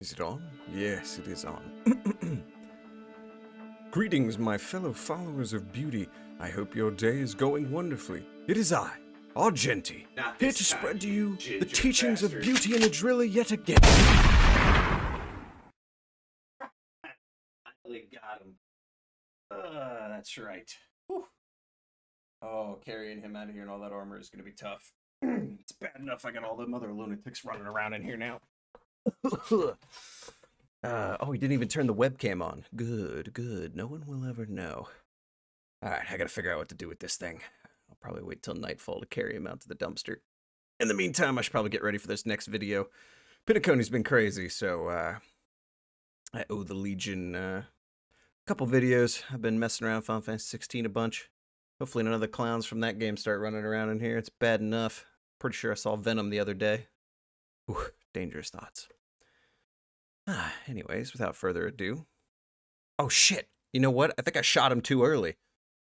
Is it on? Yes, it is on. Greetings, my fellow followers of beauty. I hope your day is going wonderfully. It is I, Argenti, here to spread to you the teachings bastard. of beauty and Idrila yet again. Finally got him. Uh, that's right. Whew. Oh, carrying him out of here and all that armor is going to be tough. it's bad enough I got all them other lunatics running around in here now. Uh, oh, he didn't even turn the webcam on. Good, good. No one will ever know. All right, I gotta figure out what to do with this thing. I'll probably wait till nightfall to carry him out to the dumpster. In the meantime, I should probably get ready for this next video. Penacony's been crazy, so uh, I owe the Legion uh, a couple videos. I've been messing around Final Fantasy 16 a bunch. Hopefully, none of the clowns from that game start running around in here. It's bad enough. Pretty sure I saw Venom the other day. Dangerous thoughts. Ah, anyways, without further ado. Oh shit. You know what? I think I shot him too early.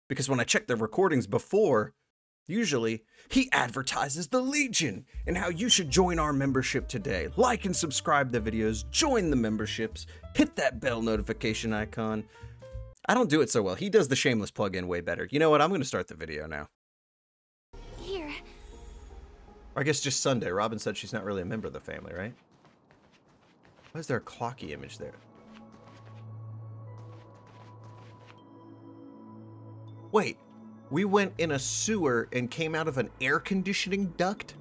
Because when I checked the recordings before, usually he advertises the Legion and how you should join our membership today. Like and subscribe the videos, join the memberships, hit that bell notification icon. I don't do it so well. He does the shameless plug-in way better. You know what? I'm going to start the video now. Here, Or I guess just Sunday. Robin said she's not really a member of the family, right? Why is there a clocky image there? Wait, we went in a sewer and came out of an air conditioning duct?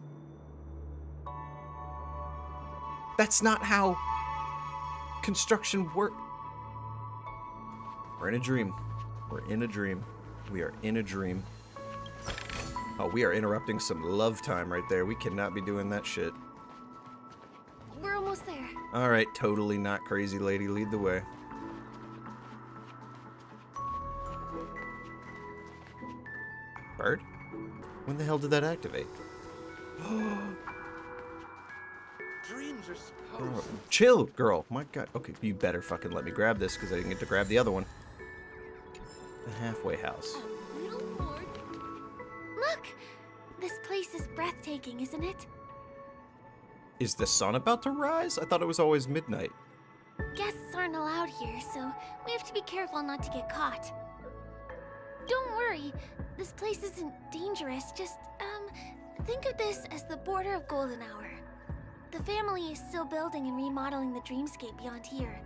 That's not how construction work. We're in a dream. We're in a dream. We are in a dream. Oh, we are interrupting some love time right there. We cannot be doing that shit. We're almost there. All right, totally not crazy lady, lead the way. Bird? When the hell did that activate? Dreams are Oh, supposed. chill, girl. My god. Okay, you better fucking let me grab this because I didn't get to grab the other one. The halfway house. Look! This place is breathtaking, isn't it? Is the sun about to rise? I thought it was always midnight. Guests aren't allowed here, so we have to be careful not to get caught. Don't worry, this place isn't dangerous. Just, um, think of this as the border of Golden Hour. The family is still building and remodeling the dreamscape beyond here.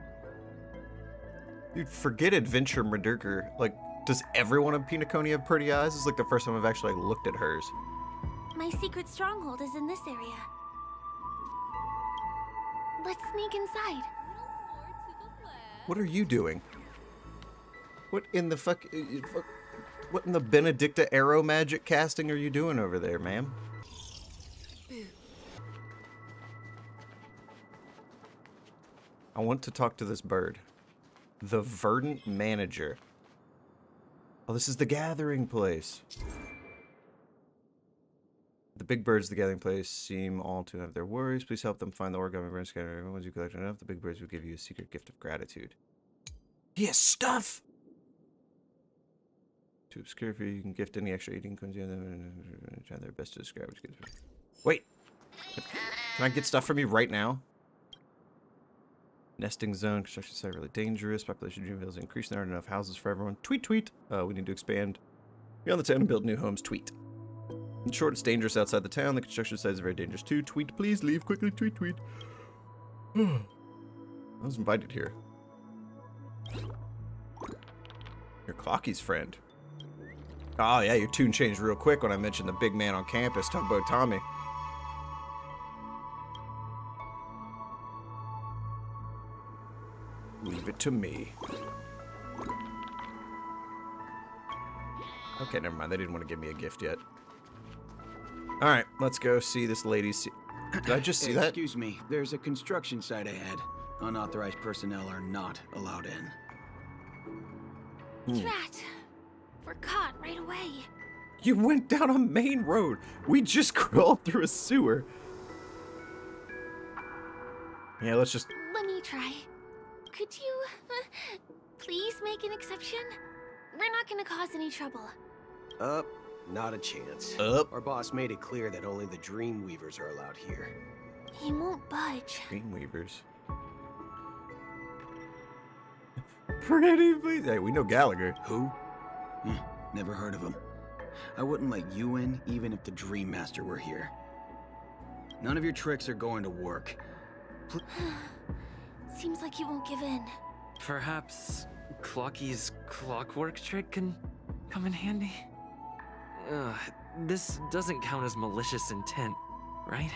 Dude, forget Adventure Murdurker. Like, does everyone in Penacony have pretty eyes? This is like the first time I've actually looked at hers. My secret stronghold is in this area. Let's sneak inside. What are you doing? What in the fuck? uh, fuck- What in the Benedicta arrow magic casting are you doing over there, ma'am? I want to talk to this bird. The Verdant Manager. Oh, this is the gathering place. The big birds, of the gathering place, seem all to have their worries. Please help them find the origami bird scanner. Once you collect enough, the big birds will give you a secret gift of gratitude. Has stuff! To obscure for you can gift any extra eating coins. Yeah, try their best to describe which gives. Wait! Can I get stuff from you right now? Nesting zone, construction site really dangerous. Population is increasing. There aren't enough houses for everyone. Tweet, tweet. Uh, we need to expand beyond the town and build new homes. Tweet. In short, it's dangerous outside the town. The construction site is very dangerous too. Tweet, please leave quickly. Tweet, tweet. I was invited here. You're Clocky's friend. Oh yeah, your tune changed real quick when I mentioned the big man on campus, Tugboat Tommy. Leave it to me. Okay, never mind. They didn't want to give me a gift yet. All right, let's go see this lady. See- Did I just see that? Excuse me. There's a construction site ahead. Unauthorized personnel are not allowed in. Hmm. Drat! We're caught right away. You went down a main road. We just crawled through a sewer. Yeah, let's just. Let me try. Could you please make an exception? We're not gonna cause any trouble. Up, not a chance. Up. Our boss made it clear that only the Dreamweavers are allowed here. He won't budge. Dreamweavers. Pretty please. Hey, we know Gallagher. Who? Eh, never heard of him. I wouldn't let you in even if the Dream Master were here. None of your tricks are going to work. Seems like he won't give in. Perhaps Clocky's clockwork trick can come in handy? Ugh, this doesn't count as malicious intent, right?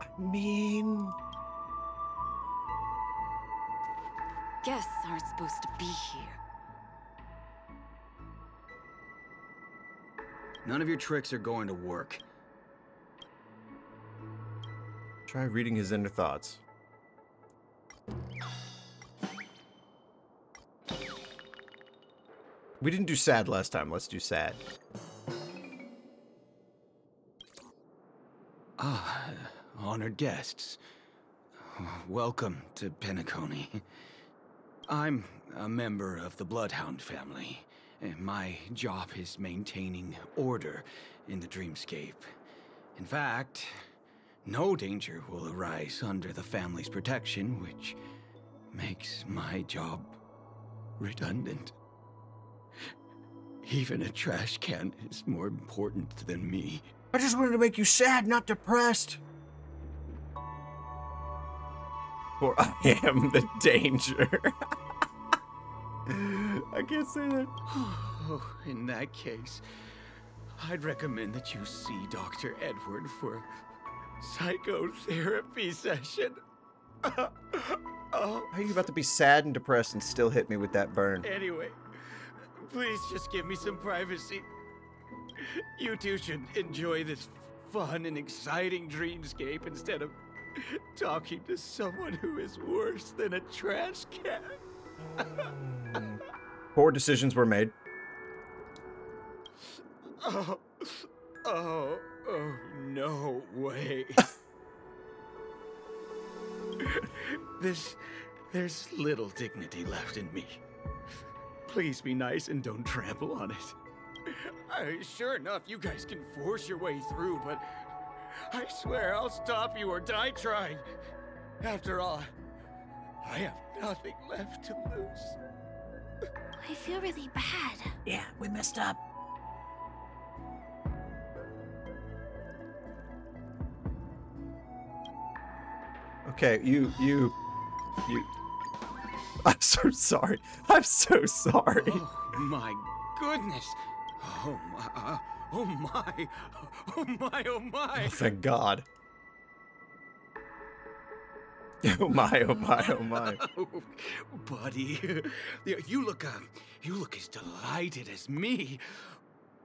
I mean, Guests aren't supposed to be here. None of your tricks are going to work. try reading his inner thoughts. We didn't do sad last time. Let's do sad. Ah, honored guests. Welcome to Penacony. I'm a member of the Bloodhound family. and My job is maintaining order in the dreamscape. In fact, no danger will arise under the family's protection, which makes my job redundant. Even a trash can is more important than me. I just wanted to make you sad, not depressed. For I am the danger. I can't say that. Oh, in that case, I'd recommend that you see Dr. Edward for a psychotherapy session. oh, How are you about to be sad and depressed and still hit me with that burn? anyway, please just give me some privacy. You two should enjoy this fun and exciting dreamscape instead of talking to someone who is worse than a trash can. Poor decisions were made. Oh, oh, oh, no way. this, there's little dignity left in me. Please be nice and don't trample on it. I, sure enough, you guys can force your way through, but I swear I'll stop you or die trying. After all, I have nothing left to lose. I feel really bad. Yeah, we messed up. Okay, you, you, you. I'm so sorry. I'm so sorry. Oh my goodness! Oh my! uh, oh my! Oh my! Oh my! Oh, thank God. Oh my, oh my, oh my. Oh, buddy, you look uh, you look as delighted as me.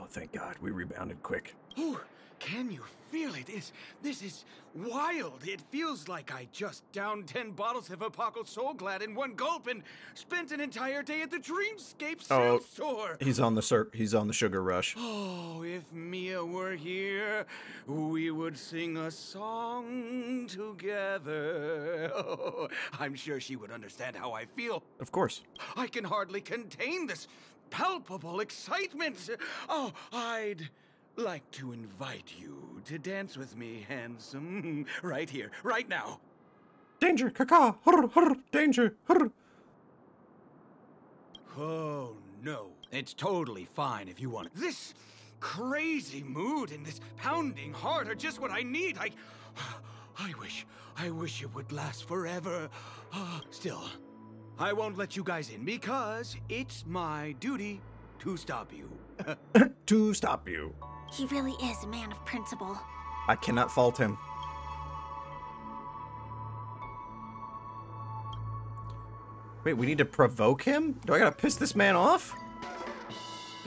Oh, thank God. We rebounded quick. Oh, can you feel it? It's, this is wild. It feels like I just downed ten bottles of Apocal Soulglad in one gulp and spent an entire day at the Dreamscape Oh. store. He's on the cir- he's on the sugar rush. Oh, if Mia were here, we would sing a song together. Oh, I'm sure she would understand how I feel. Of course. I can hardly contain this palpable excitement. Oh, I'd like to invite you to dance with me, handsome. Right here, right now. Danger, caca, hurr, hurr, danger, hurr. Oh, no. It's totally fine if you want it. This crazy mood and this pounding heart are just what I need. I. I wish. I wish it would last forever. Ah, Still, I won't let you guys in because it's my duty to stop you. to stop you. He really is a man of principle. I cannot fault him. Wait, we need to provoke him? Do I gotta piss this man off?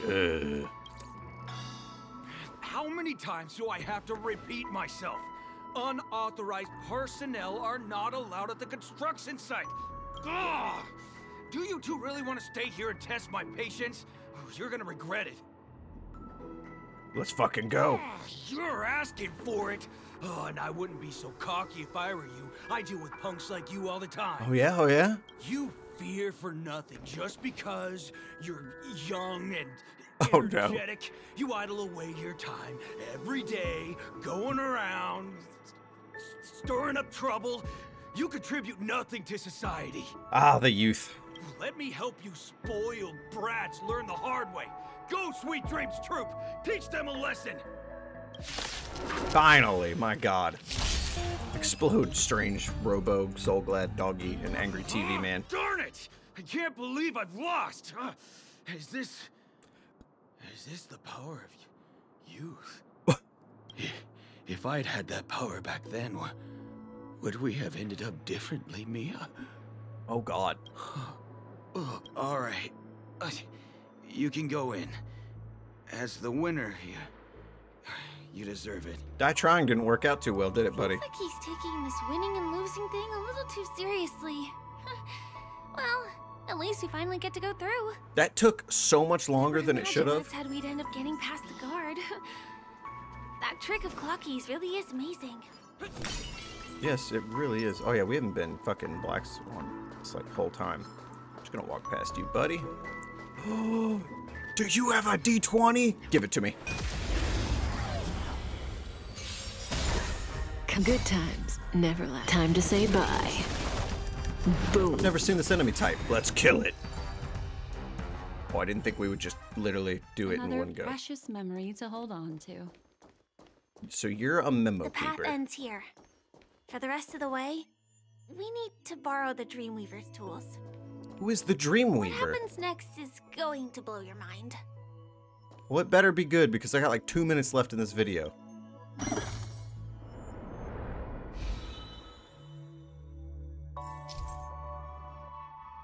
Ugh. How many times do I have to repeat myself? Unauthorized personnel are not allowed at the construction site. Ugh! Do you two really want to stay here and test my patience? Oh, You're gonna regret it. Let's fucking go. You're asking for it. Oh, and I wouldn't be so cocky if I were you. I deal with punks like you all the time. Oh yeah, oh yeah? You fear for nothing just because you're young and Oh, no. energetic. You idle away your time every day, going around, stirring up trouble. You contribute nothing to society. Ah, the youth. Let me help you spoiled brats learn the hard way. Go, Sweet Dreams Troop! Teach them a lesson! Finally, my god. Explode, strange, robo, soul-glad doggy, and angry TV Ah, man. Darn it! I can't believe I've lost! Uh, is this... Is this the power of youth? If I'd had that power back then, would we have ended up differently, Mia? Oh god. Oh, all right. You can go in. As the winner, you, you deserve it. Die trying didn't work out too well, did it, buddy? Seems like he's taking this winning and losing thing a little too seriously. well, at least we finally get to go through. That took so much longer than it should when have. it's Had we'd end up getting past the guard. that trick of Clocky's really is amazing. Yes, it really is. Oh yeah, we haven't been fucking Black Swan this like whole time. Just gonna walk past you, buddy. Do you have a D20? Give it to me. Good times, never last. Time to say bye. Boom. Never seen this enemy type. Let's kill it. Oh, I didn't think we would just literally do it in one go. precious memory to hold on to. So you're a memo The path keeper. ends here. For the rest of the way, we need to borrow the Dreamweaver's tools. Who is the What happens next is going to blow your mind. Well, it better be good because I got like two minutes left in this video.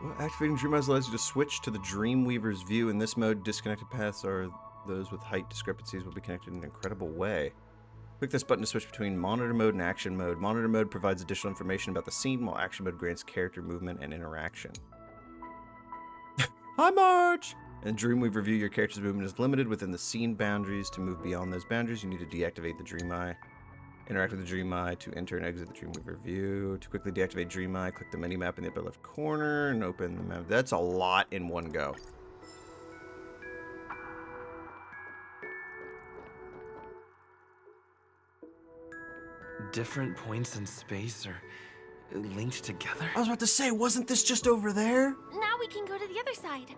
Well, activating Dream Eyes allows you to switch to the Dreamweaver's view. In this mode, disconnected paths are those with height discrepancies will be connected in an incredible way. Click this button to switch between monitor mode and action mode. Monitor mode provides additional information about the scene, while action mode grants character movement and interaction. Hi, Marge! In Dreamweaver view, your character's movement is limited within the scene boundaries. To move beyond those boundaries, you need to deactivate the Dream Eye. Interact with the Dream Eye to enter and exit the Dreamweaver view. To quickly deactivate Dream Eye, click the mini map in the upper left corner and open the map. That's a lot in one go. Different points in space are linked together? I was about to say, wasn't this just over there? Now we can go to the other side.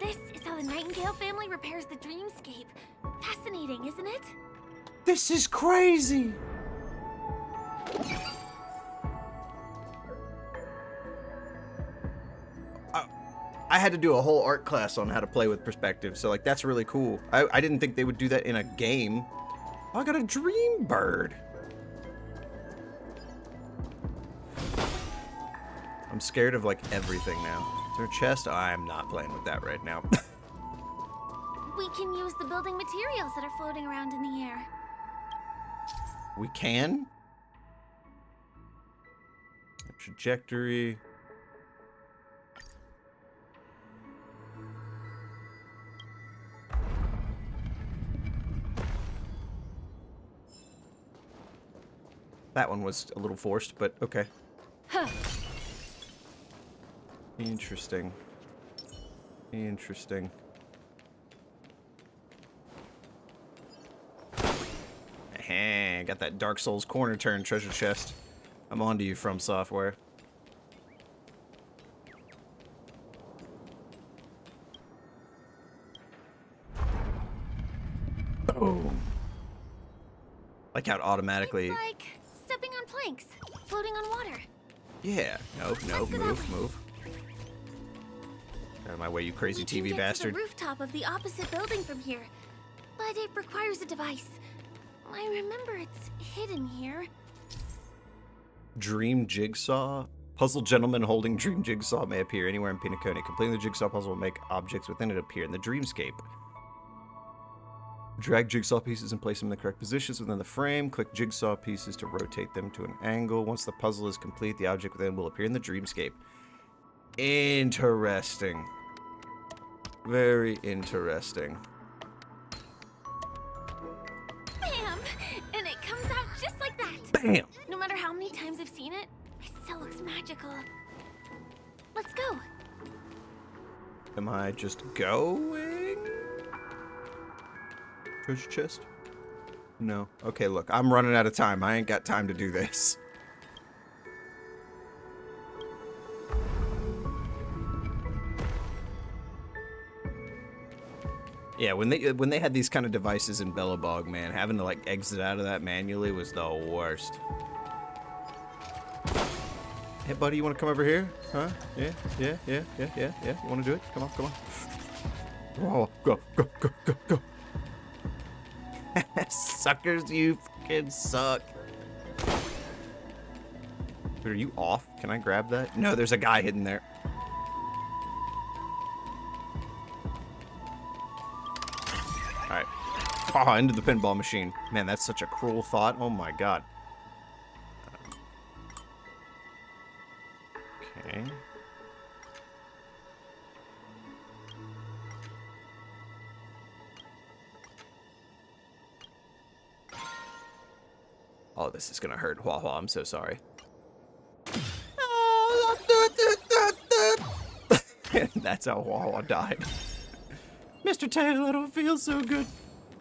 This is how the Nightingale family repairs the dreamscape. Fascinating, isn't it? This is crazy! I- I had to do a whole art class on how to play with perspective, so like that's really cool. I, I didn't think they would do that in a game. Oh, I got a dream bird. I'm scared of like everything now. Is there a chest? I'm not playing with that right now. We can use the building materials that are floating around in the air. We can. Trajectory. That one was a little forced, but okay. Interesting. Interesting. Hey, got that Dark Souls corner turn treasure chest. I'm on to you FromSoftware. Boom. Like how it automatically. It's like stepping on planks, floating on water. Yeah. Nope, nope, Let's go that move, way. move. Get out of my way, you crazy we can TV get bastard. to the rooftop of the opposite building from here, but it requires a device. I remember it's hidden here. Dream Jigsaw. Puzzle gentleman holding Dream Jigsaw may appear anywhere in Penacony. Completing the Jigsaw puzzle will make objects within it appear in the dreamscape. Drag jigsaw pieces and place them in the correct positions within the frame. Click jigsaw pieces to rotate them to an angle. Once the puzzle is complete, the object within will appear in the dreamscape. Interesting. Very interesting. Bam! And it comes out just like that. Bam! No matter how many times I've seen it, it still looks magical. Let's go. Am I just going? Treasure chest? No. Okay, look, I'm running out of time. I ain't got time to do this. Yeah, when they when they had these kind of devices in Belobog, man, having to like exit out of that manually was the worst. Hey, buddy, you want to come over here? Huh? Yeah, yeah, yeah, yeah, yeah, yeah. You want to do it? Come on, come on. Oh, go, go, go, go, go. Suckers, you fucking suck. Are you off? Can I grab that? No, there's a guy hidden there. Alright. Oh, into the pinball machine. Man, that's such a cruel thought. Oh my god. Okay. Oh, this is gonna hurt. Hua I'm so sorry. That's how Hua died. Mr. Tail, I don't feel so good.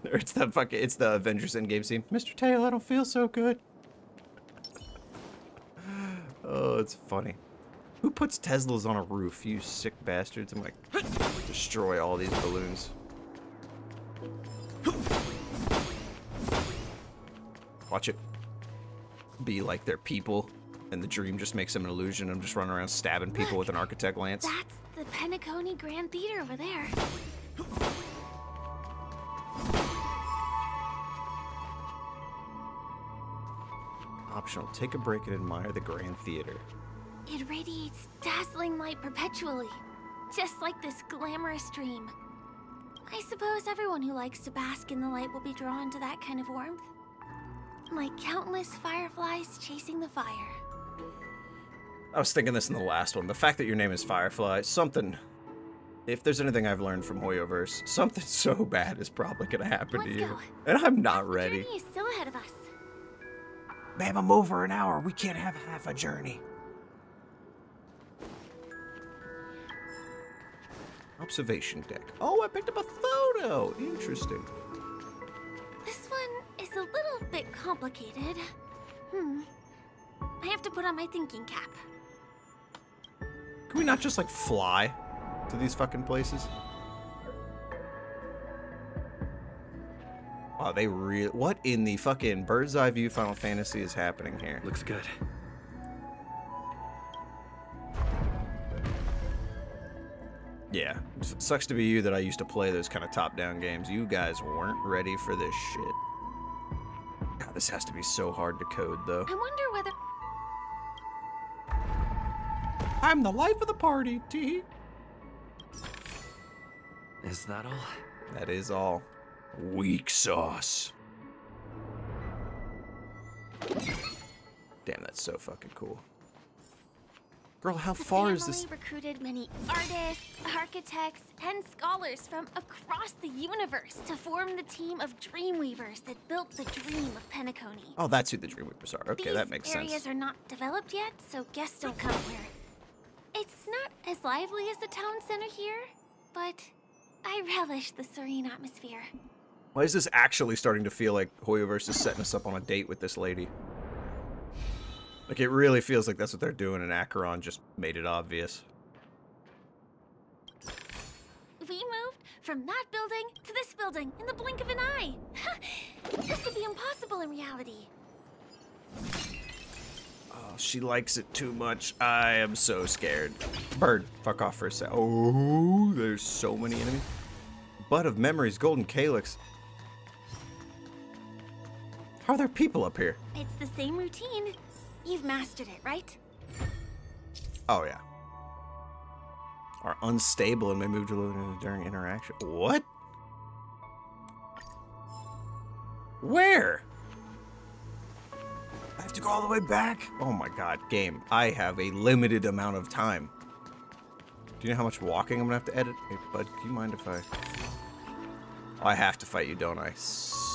Or it's the fucking, it's the Avengers Endgame scene. Mr. Tail, I don't feel so good. Oh, it's funny. Who puts Teslas on a roof, you sick bastards? I'm like, destroy all these balloons. Watch it. Be like they're people, and the dream just makes them an illusion. I'm just running around stabbing people with an architect lance. That's the Penacony Grand Theater over there. Optional. Take a break and admire the Grand Theater. It radiates dazzling light perpetually, just like this glamorous dream. I suppose everyone who likes to bask in the light will be drawn to that kind of warmth. Like countless fireflies chasing the fire. I was thinking this in the last one. The fact that your name is Firefly, something. If there's anything I've learned from Hoyoverse, something so bad is probably gonna happen Let's to you. go. And I'm not The ready. journey is still ahead of us. Babe, I'm over an hour. We can't have half a journey. Observation deck. Oh, I picked up a photo. Interesting. This one is a little bit complicated. Hmm. I have to put on my thinking cap. Can we not just like fly to these fucking places? Wow, they really. What in the fucking bird's eye view Final Fantasy is happening here? Looks good. Yeah, s- sucks to be you that I used to play those kind of top-down games. You guys weren't ready for this shit. God, this has to be so hard to code, though. I wonder whether. I'm the life of the party, tee. Is that all? That is all. Weak sauce. Damn, that's so fucking cool. Girl, how The far is this? recruited many artists, architects, and scholars from across the universe to form the team of Dreamweavers that built the dream of Penacony. Oh, that's who the Dreamweavers are. Okay, These that makes areas sense. are not developed yet, so guests don't come here. It's not as lively as the town center here, but I relish the serene atmosphere. Why is this actually starting to feel like Hoyoverse is setting us up on a date with this lady? Like, it really feels like that's what they're doing, and Acheron just made it obvious. We moved from that building to this building in the blink of an eye. this would be impossible in reality. Oh, she likes it too much. I am so scared. Bird, fuck off for a sec. Oh, there's so many enemies. Bud of Memories, Golden Calyx. How are there people up here? It's the same routine. You've mastered it, right? Oh, yeah. Are unstable and may move to during interaction. What? Where? I have to go all the way back? Oh my god, game. I have a limited amount of time. Do you know how much walking I'm gonna have to edit? Hey, bud, do you mind if I... Oh, I have to fight you, don't I? Son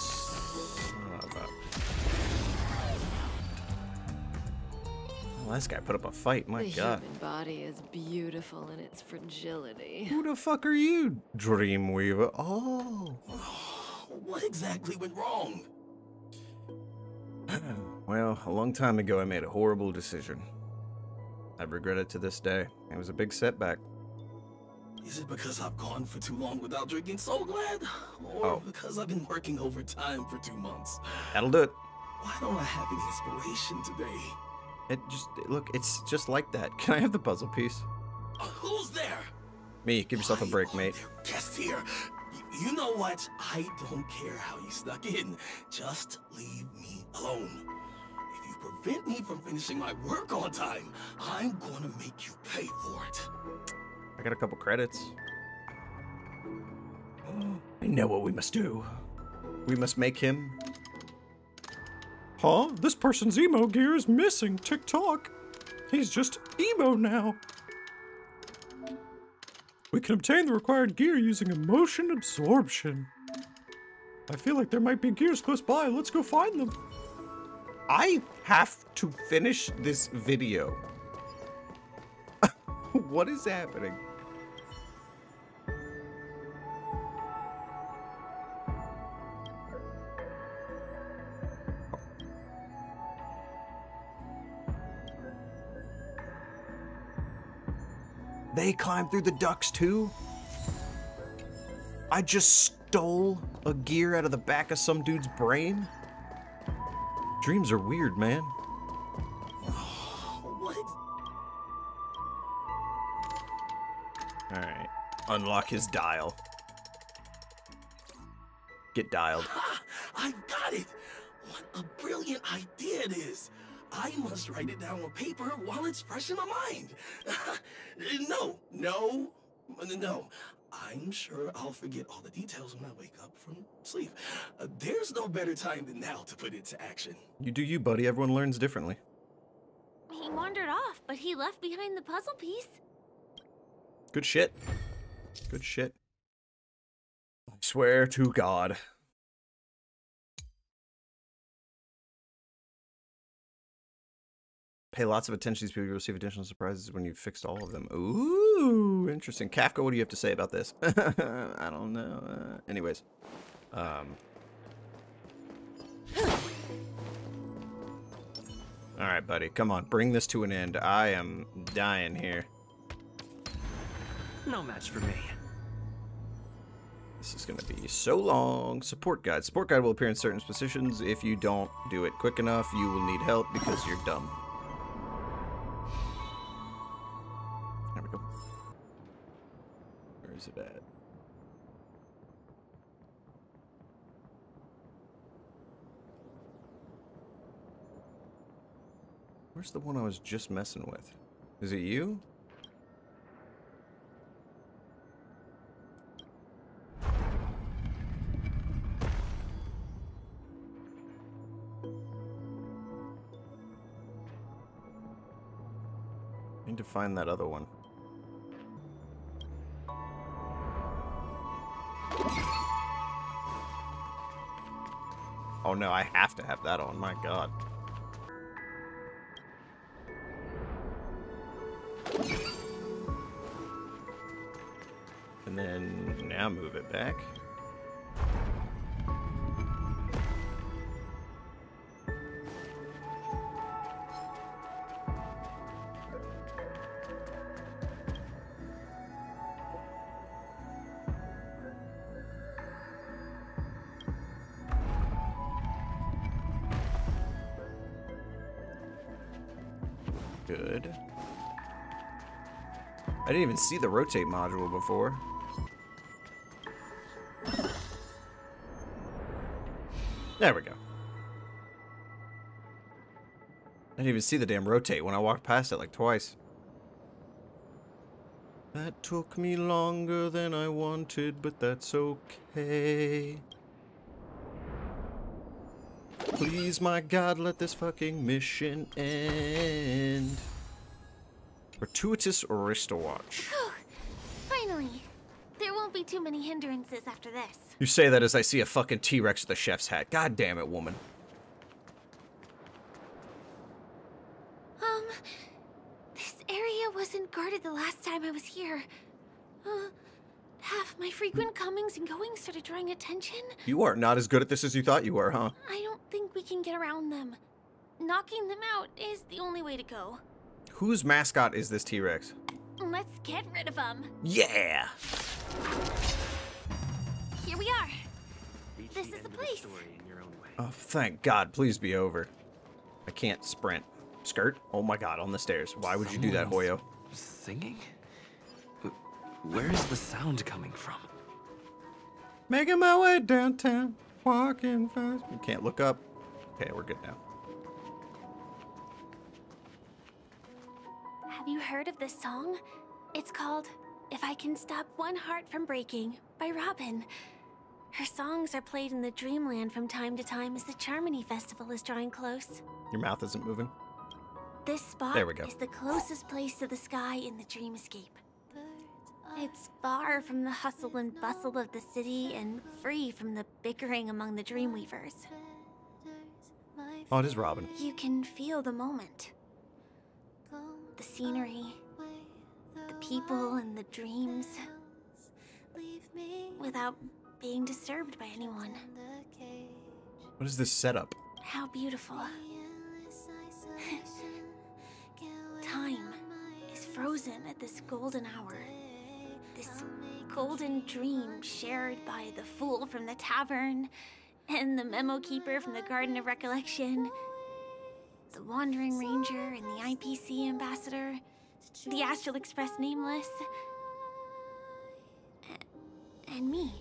Well, this guy put up a fight, my the god. human body is beautiful in its fragility. Who the fuck are you, Dreamweaver? Oh. What exactly went wrong? Well, a long time ago, I made a horrible decision. I regret it to this day. It was a big setback. Is it because I've gone for too long without drinking Soulglad? Or Oh. because I've been working overtime for two months? That'll do it. Why don't I have any inspiration today? It just look, it's just like that. Can I have the puzzle piece? Uh, who's there? Me, give yourself a break, mate. Guests here. You know what? I don't care how you snuck in. Just leave me alone. If you prevent me from finishing my work on time, I'm gonna make you pay for it. I got a couple credits. I know what we must do. We must make him. Huh? This person's emo gear is missing. TikTok. He's just emo now. We can obtain the required gear using emotion absorption. I feel like there might be gears close by. Let's go find them. I have to finish this video. what is happening? They climb through the ducts too? I just stole a gear out of the back of some dude's brain? Dreams are weird, man. What? Alright. Unlock his dial. Get dialed. I got it! What a brilliant idea it is! I must write it down on paper while it's fresh in my mind. no, no, no. I'm sure I'll forget all the details when I wake up from sleep. Uh, there's no better time than now to put it to action. You do you, buddy. Everyone learns differently. He wandered off, but he left behind the puzzle piece. Good shit. Good shit. I swear to God. Pay lots of attention to these people. You'll receive additional surprises when you've fixed all of them. Ooh, interesting. Kafka, what do you have to say about this? I don't know. Uh, anyways. Um. All right, buddy. Come on. Bring this to an end. I am dying here. No match for me. This is going to be so long. Support guide. Support guide will appear in certain positions. If you don't do it quick enough, you will need help because you're dumb. Is it at? Where's the one I was just messing with? Is it you? Need to find that other one. Oh no, I have to have that on. My god. And then now move it back. I didn't even see the rotate module before. There we go. I didn't even see the damn rotate when I walked past it like twice. That took me longer than I wanted, but that's okay. Please, my God, let this fucking mission end. Gratuitous wristwatch. Finally. There won't be too many hindrances after this. You say that as I see a fucking T-Rex with a chef's hat. God damn it, woman. Um, this area wasn't guarded the last time I was here. Uh, have my frequent comings and goings started drawing attention? You are not as good at this as you thought you were, huh? I don't think we can get around them. Knocking them out is the only way to go. Whose mascot is this T-Rex? Let's get rid of them. Yeah. Here we are. Reach This the is the place. story in your own way. Oh, thank God. Please be over. I can't sprint. Skirt? Oh my God, on the stairs. Why would you do that, Hoyo? Singing? Where is the sound coming from? Making my way downtown, walking fast. You can't look up. Okay, we're good now. Heard of this song? It's called If I Can Stop One Heart from Breaking by Robin. Her songs are played in the Dreamland from time to time as the Charmony Festival is drawing close. Your mouth isn't moving. This spot There we go. is the closest place to the sky in the dreamscape. It's far from the hustle and bustle of the city and free from the bickering among the Dreamweavers. Oh, it is Robin. You can feel the moment. The scenery, the people and the dreams, without being disturbed by anyone. What is this setup? How beautiful. Time is frozen at this golden hour. This golden dream shared by the fool from the tavern and the memo keeper from the Garden of Recollection, the Wandering Ranger and the IPC ambassador, the Astral Express Nameless, and me.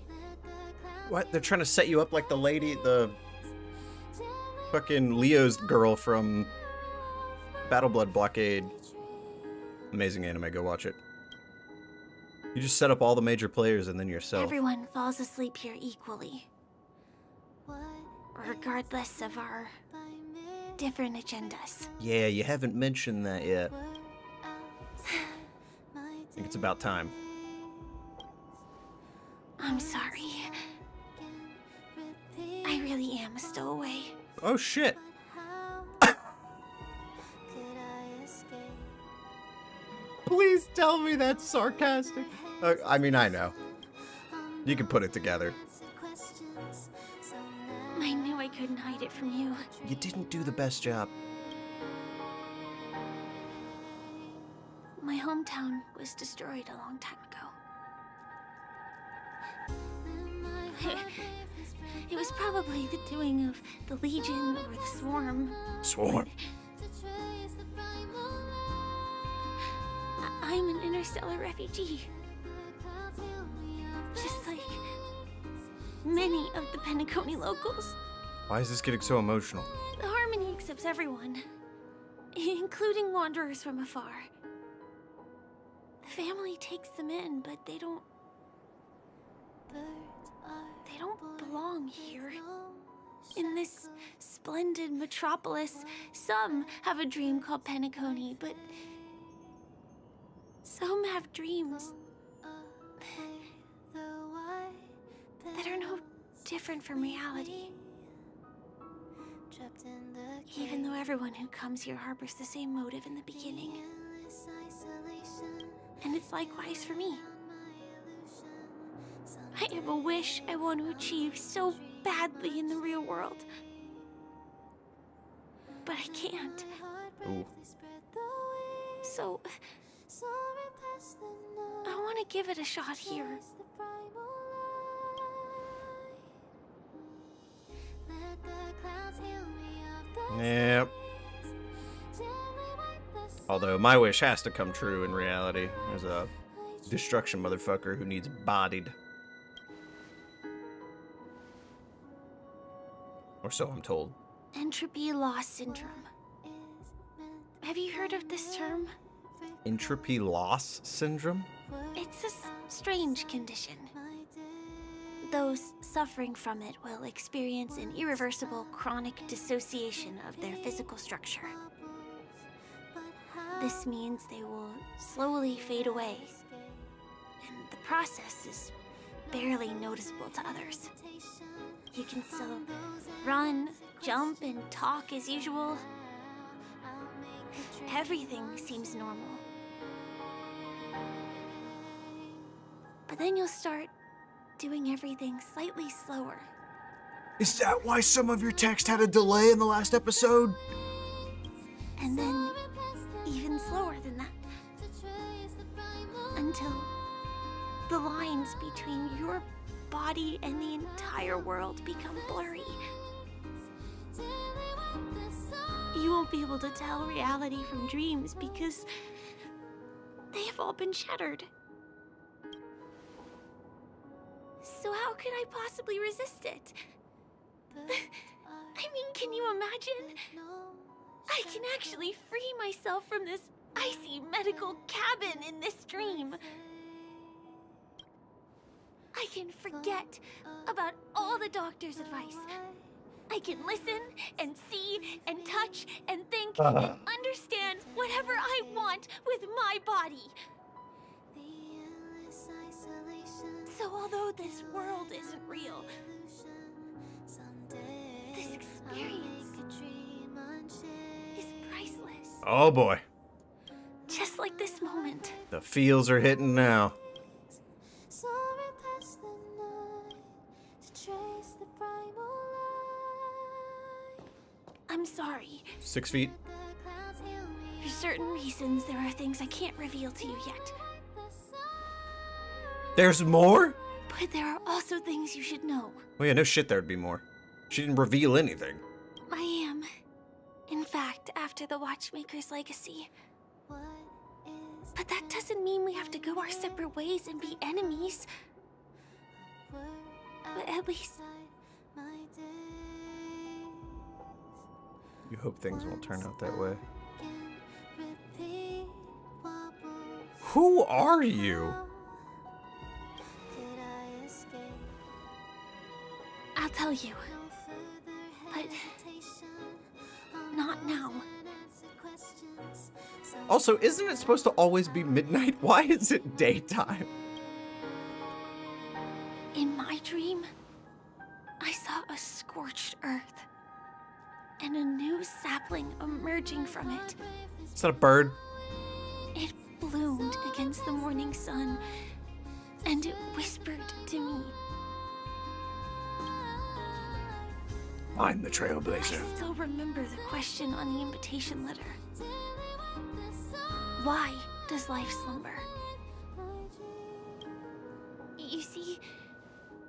What? They're trying to set you up like the lady, the fucking Leo's girl from Battle Blood Blockade. Amazing anime. Go watch it. You just set up all the major players and then yourself. Everyone falls asleep here equally. Regardless of our different agendas. Yeah, you haven't mentioned that yet. I think it's about time. I'm sorry. I really am a stowaway. Oh shit. Please tell me that's sarcastic. Uh, I mean, I know. You can put it together. I couldn't hide it from you. You didn't do the best job. My hometown was destroyed a long time ago. It was probably the doing of the Legion or the Swarm. Swarm. I'm an interstellar refugee. Just like many of the Penacony locals. Why is this getting so emotional? Harmony accepts everyone, including wanderers from afar. The family takes them in, but they don't. They don't belong here. In this splendid metropolis, some have a dream called Penacony, but some have dreams that are no different from reality. Even though everyone who comes here harbors the same motive in the beginning. And it's likewise for me. I have a wish I want to achieve so badly in the real world. But I can't. Ooh. So. I want to give it a shot here. Yep. Although my wish has to come true in reality. There's a destruction motherfucker who needs bodied. Or so I'm told. Entropy loss syndrome. Have you heard of this term? Entropy loss syndrome? It's a strange condition. Those suffering from it will experience an irreversible chronic dissociation of their physical structure. This means they will slowly fade away, and the process is barely noticeable to others. You can still run, jump, and talk as usual. Everything seems normal. But then you'll start doing everything slightly slower. Is that why some of your text had a delay in the last episode? And then even slower than that. until the lines between your body and the entire world become blurry. You won't be able to tell reality from dreams because they have all been shattered. So, how could I possibly resist it? I mean, can you imagine? I can actually free myself from this icy medical cabin in this dream. I can forget about all the doctor's advice. I can listen and see and touch and think and uh-huh. understand whatever I want with my body. So, although this world isn't real, this experience is priceless. Oh boy. Just like this moment. The feels are hitting now. I'm sorry. Six feet. For certain reasons, there are things I can't reveal to you yet. There's more? But there are also things you should know. Well, yeah, no shit there'd be more. She didn't reveal anything. I am, in fact, after the Watchmaker's legacy. But that doesn't mean we have to go our separate ways and be enemies. But at least You hope things won't turn out that way. Who are you? Tell you. But not now. Also, isn't it supposed to always be midnight? Why is it daytime? In my dream, I saw a scorched earth and a new sapling emerging from it. Is that a bird? It bloomed against the morning sun and it whispered to me. I'm the trailblazer. I still remember the question on the invitation letter. Why does life slumber? You see,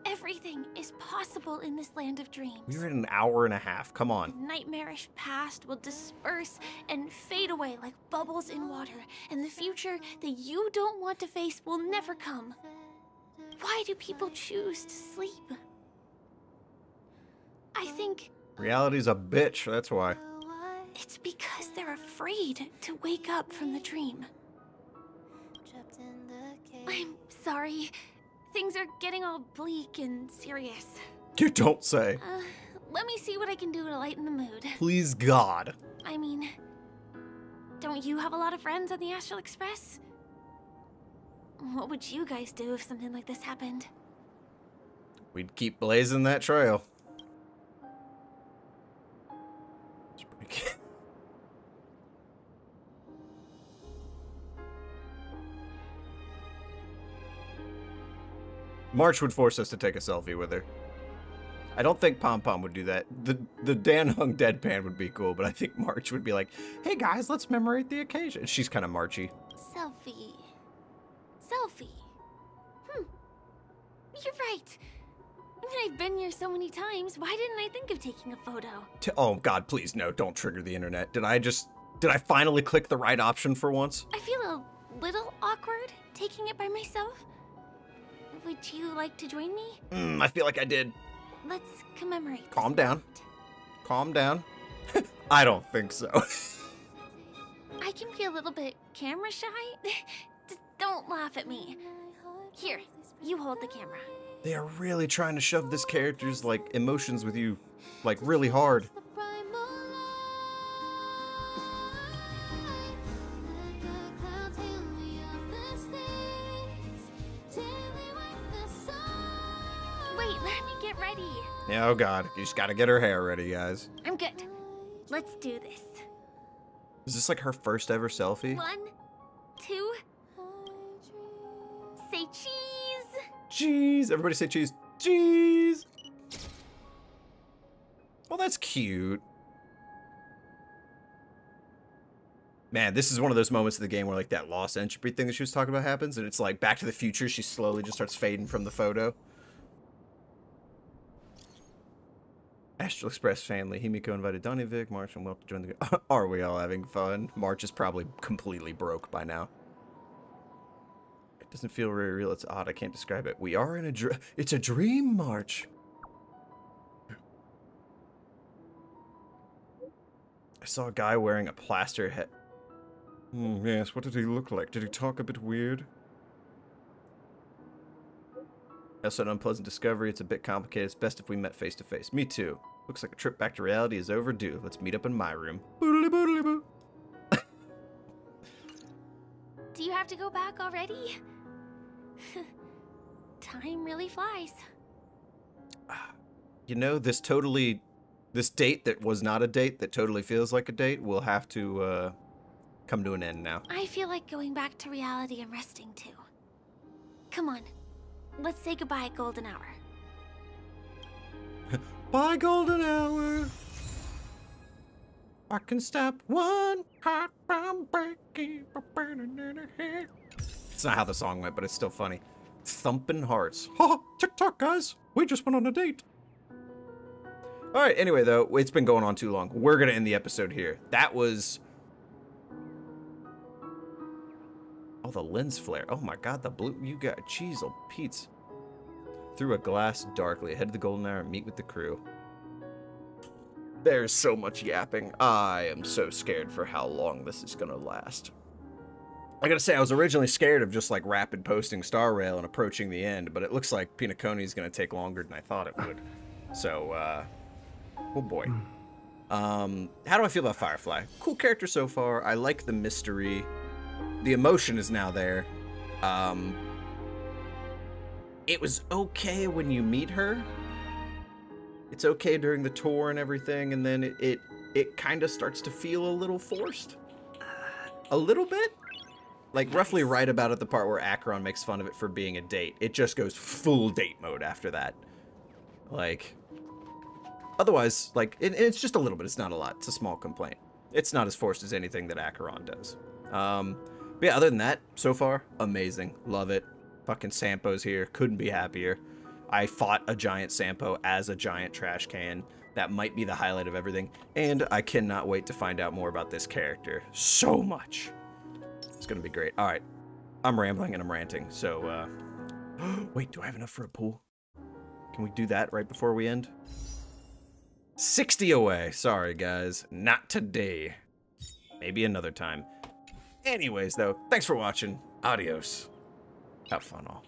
everything is possible in this land of dreams. We were in an hour and a half. Come The on. nightmarish past will disperse and fade away like bubbles in water, and the future that you don't want to face will never come. Why do people choose to sleep? I think Reality's a bitch, that's why. it's because they're afraid to wake up from the dream. I'm sorry. Things are getting all bleak and serious. You don't say. Uh, let me see what I can do to lighten the mood. Please God. I mean, don't you have a lot of friends on the Astral Express? What would you guys do if something like this happened? We'd keep blazing that trail. March would force us to take a selfie with her. I don't think Pom Pom would do that. The the Dan Heng deadpan would be cool, but I think March would be like, "Hey guys, let's commemorate the occasion." She's kind of marchy. Selfie. Selfie. Hmm. You're right. I mean, I've been here so many times. Why didn't I think of taking a photo? T- oh God, please no! Don't trigger the internet. Did I just? Did I finally click the right option for once? I feel a little awkward taking it by myself. Would you like to join me? Mm, I feel like I did. Let's commemorate. Calm down. moment. Calm down. I don't think so. I can be a little bit camera shy. Just don't laugh at me. Here, you hold the camera. They are really trying to shove this character's like emotions with you, like really hard. Wait, let me get ready. Yeah, oh God, you just gotta get her hair ready, guys. I'm good. Let's do this. Is this like her first ever selfie? One, two. Say cheese. Cheese! Everybody say cheese. Cheese! Well, that's cute. Man, this is one of those moments of the game where like that lost entropy thing that she was talking about happens, and it's like Back to the Future. She slowly just starts fading from the photo. Astral Express family. Himeko invited DonnyVick, March, and Will to join the. Are we all having fun? March is probably completely broke by now. Doesn't feel very real. It's odd. I can't describe it. We are in a dr- It's a dream, March. I saw a guy wearing a plaster head. Hmm, yes, what did he look like? Did he talk a bit weird? That's an unpleasant discovery. It's a bit complicated. It's best if we met face to face. Me too. Looks like a trip back to reality is overdue. Let's meet up in my room. Boodly boodly boo. Do you have to go back already? Time really flies. You know, this totally, this date that was not a date that totally feels like a date will have to uh, come to an end now. I feel like going back to reality and resting too. Come on, let's say goodbye at Golden Hour. Bye, golden hour. I can stop one heart from breaking. It's not how the song went, but it's still funny. Thumping hearts. Ha! TikTok, guys. We just went on a date. All right. Anyway, though, it's been going on too long. We're gonna end the episode here. That was. Oh, the lens flare. Oh my God, the blue. You got cheese, oh Pete's. Through a glass darkly, head to the golden hour and meet with the crew. There's so much yapping. I am so scared for how long this is gonna last. I gotta say, I was originally scared of just like rapid posting Star Rail and approaching the end, but it looks like Penacony is gonna take longer than I thought it would. So, uh, oh boy. Um, how do I feel about Firefly? Cool character so far. I like the mystery. The emotion is now there. Um, it was okay when you meet her. It's okay during the tour and everything, and then it it, it kind of starts to feel a little forced. A little bit? Like roughly right about at the part where Acheron makes fun of it for being a date. It just goes full date mode after that. Like otherwise, like it, it's just a little bit. It's not a lot. It's a small complaint. It's not as forced as anything that Acheron does. Um, but yeah, other than that, so far, amazing. Love it. Fucking Sampo's here. Couldn't be happier. I fought a giant Sampo as a giant trash can. That might be the highlight of everything. And I cannot wait to find out more about this character. So much. It's gonna be great. All right. I'm rambling and I'm ranting. So, uh... wait, do I have enough for a pool? Can we do that right before we end? 60 away. Sorry, guys. Not today. Maybe another time. Anyways, though, thanks for watching. Adios. Have fun all.